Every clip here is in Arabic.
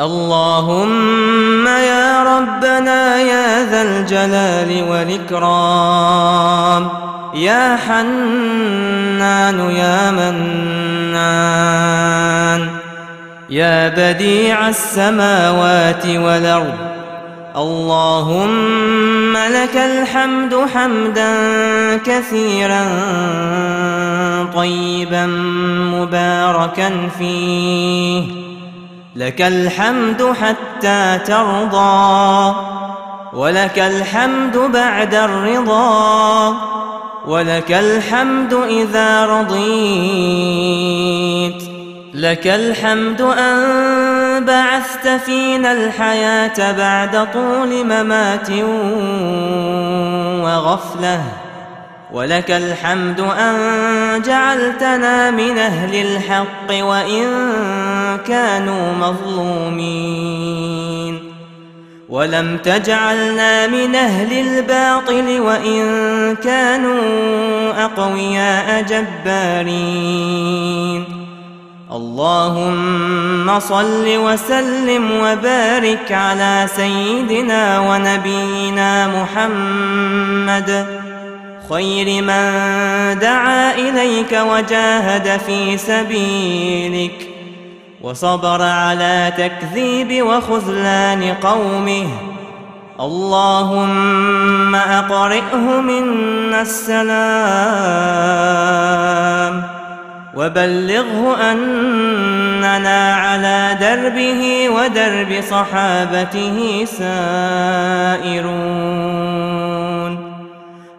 اللهم يا ربنا يا ذا الجلال والإكرام يا حنان يا منان يا بديع السماوات والأرض. اللهم لك الحمد حمدا كثيرا طيبا مباركا فيه. لك الحمد حتى ترضى ولك الحمد بعد الرضا ولك الحمد إذا رضيت. لك الحمد أن بعثت فينا الحياة بعد طول ممات وغفلة. ولك الحمد أن جعلتنا من أهل الحق وإن كانوا مظلومين. ولم تجعلنا من أهل الباطل وإن كانوا أقوياء جبارين. اللهم صل وسلم وبارك على سيدنا ونبينا محمد خير من دعا إليك وجاهد في سبيلك وصبر على تكذيب وخذلان قومه. اللهم أقرئه منا السلام وبلغه أننا على دربه ودرب صحابته سائرون.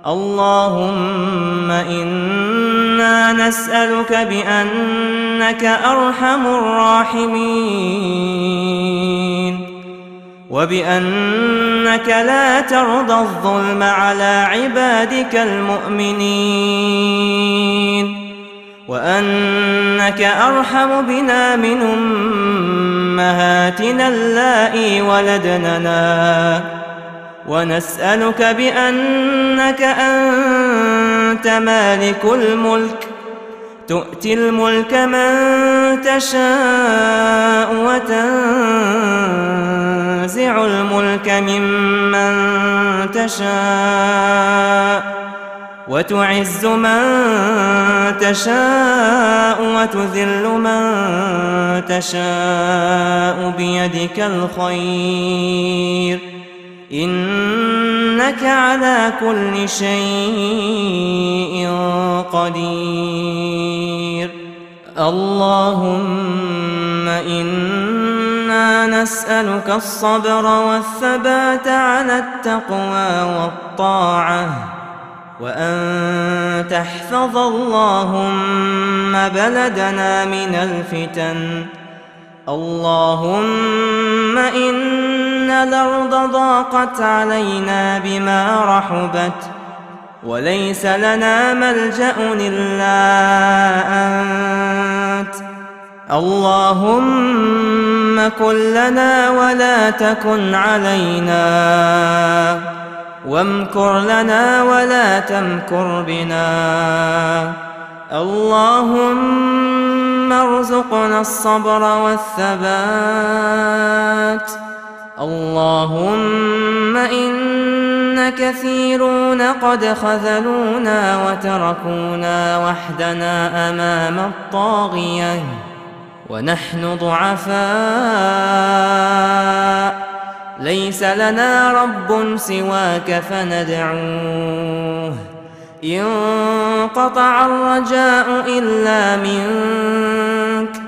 اللهم إنا نسألك بأنك أرحم الراحمين وبأنك لا ترضى الظلم على عبادك المؤمنين وأنك أرحم بنا من أمهاتنا اللائي ولدننا ونسألك بأنك أنت مالك الملك. تؤتي الملك من تشاء وتنزع الملك ممن تشاء. وتعز من تشاء وتذل من تشاء بيدك الخير. إنك على كل شيء قدير. اللهم إنا نسألك الصبر والثبات على التقوى والطاعة وأن تحفظ اللهم بلدنا من الفتن. اللهم الأرض ضاقت علينا بما رحبت وليس لنا ملجأ إلا أنت اللهم كن لنا ولا تكن علينا وامكر لنا ولا تمكر بنا اللهم ارزقنا الصبر والثبات اللهم إن كثيرون قد خذلونا وتركونا وحدنا أمام الطاغية ونحن ضعفاء. ليس لنا رب سواك فندعوه. انقطع الرجاء إلا منك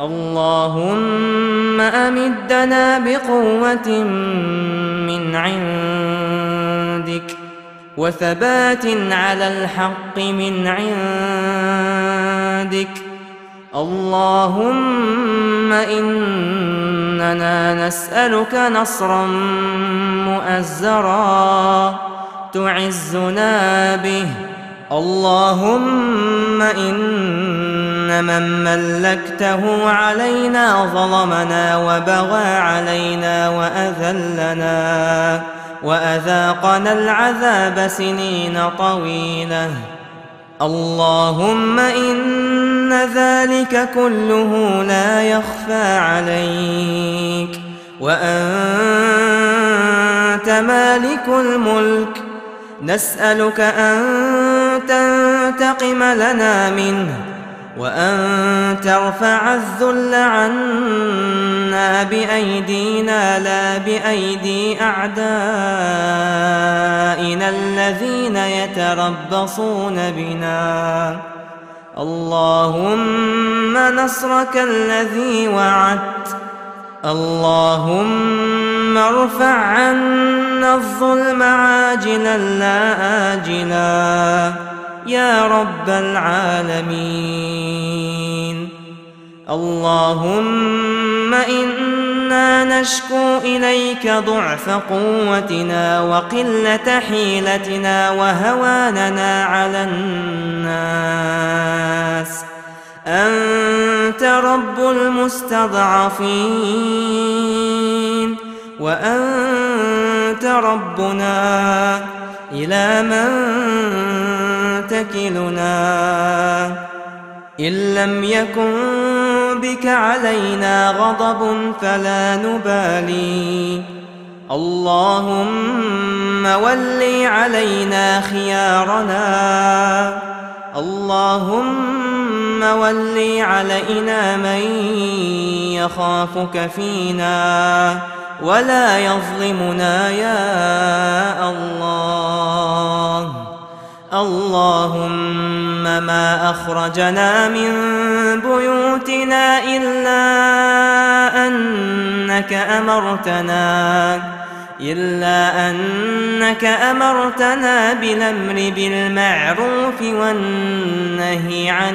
اللهم أمدنا بقوة من عندك وثبات على الحق من عندك. اللهم إننا نسألك نصرا مؤزرا تعزنا به اللهم إن من ملكته علينا ظلمنا وبغى علينا وأذلنا وأذاقنا العذاب سنين طويلة. اللهم إن ذلك كله لا يخفى عليك. وأنت مالك الملك. نسألك أن تنتقم لنا منه وأن ترفع الذل عنا بأيدينا لا بأيدي أعدائنا الذين يتربصون بنا. اللهم نصرك الذي وعدت. اللهم ارفع عنا الظلم عاجلا لا آجلا. يا رب العالمين. اللهم إنا نشكو إليك ضعف قوتنا وقلة حيلتنا وهواننا على الناس. أنت رب المستضعفين. وأنت ربنا إلى من تكلنا. إن لم يكن بك علينا غضب فلا نبالي. اللهم ولي علينا خيارنا. اللهم ولي علينا من يخافك فينا. ولا يظلمنا يا الله اللهم ما أخرجنا من بيوتنا إلا أنك أمرتنا إلا أنك أمرتنا بالأمر بالمعروف والنهي عن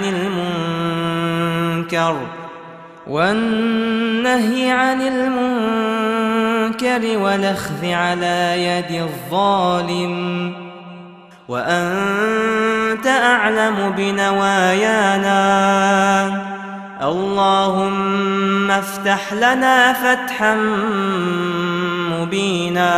المنكر والنهي عن المنكر والأخذ على يد الظالم. وأنت أعلم بنوايانا. اللهم افتح لنا فتحا مبينا.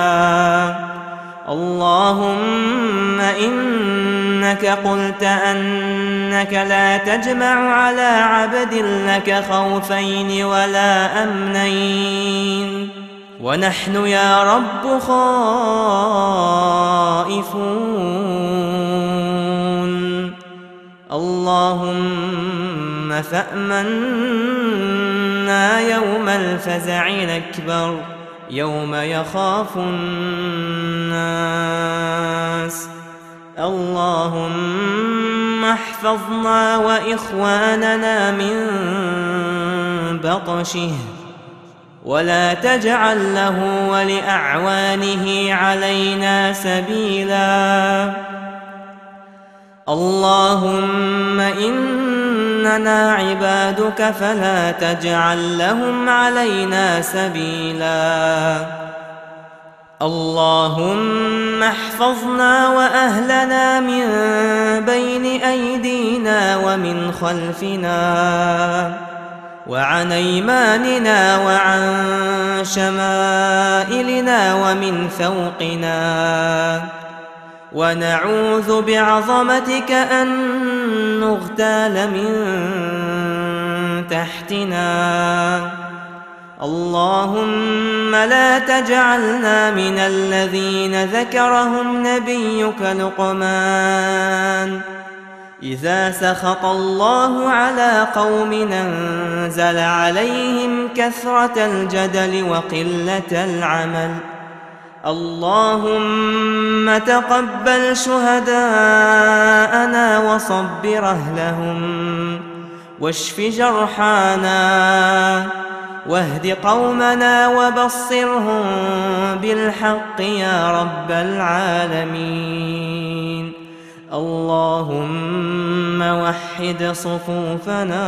اللهم إنك قلت أنك لا تجمع على عبد لك خوفين ولا أمنين. ونحن يا رب خائفون. اللهم فأمنا يوم الفزع الأكبر يوم يخاف الناس. اللهم احفظنا وإخواننا من بطشه. ولا تجعل له ولأعوانه علينا سبيلا. اللهم إننا عبادك فلا تجعل لهم علينا سبيلا. اللهم احفظنا وأهلنا من بين أيدينا ومن خلفنا. وعن أيماننا وعن شمائلنا ومن فوقنا. ونعوذ بعظمتك أن نغتال من تحتنا. اللهم لا تجعلنا من الذين ذكرهم نبيك لقمان. إذا سخط الله على قوم أنزل عليهم كثرة الجدل وقلة العمل. اللهم تقبل شهداءنا وصبر أهلهم. واشف جرحانا. واهد قومنا وبصرهم بالحق يا رب العالمين. اللهم وحد صفوفنا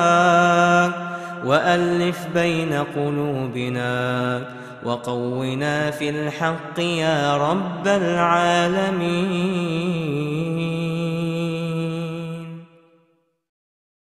وألف بين قلوبنا وقونا في الحق يا رب العالمين.